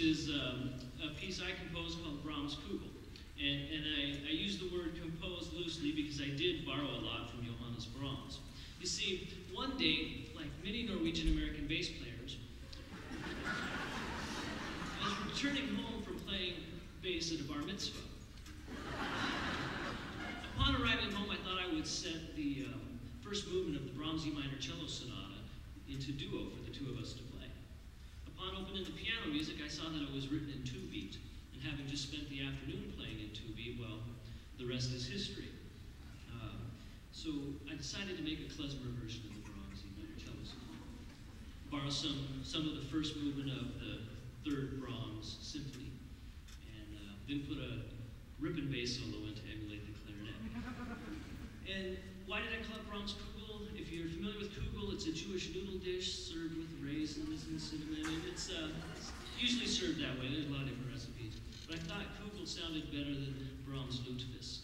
is um, a piece I composed called Brahms Kugel. And, and I, I use the word compose loosely because I did borrow a lot from Johannes Brahms. You see, one day, like many Norwegian American bass players, I was returning home from playing bass at a bar mitzvah. Upon arriving home, I thought I would set the um, first movement of the Brahms E minor cello sonata into duo for the two of us to play. Upon opening the piano music, I saw that it was written in two beat, and having just spent the afternoon playing in two beat, well, the rest is history. Uh, so I decided to make a klezmer version of the Brahms E cello sonata. Borrow some, some of the first movement of the third Brahms symphony, and uh, then put a ripping bass solo in to emulate the clarinet. And why did I call it Brahms Kugel? If you're familiar with Kugel, it's a Jewish noodle dish served with raisins and cinnamon, and it's, uh, it's usually served that way. There's a lot of different recipes. But I thought Kugel sounded better than Brahms Lutefisk.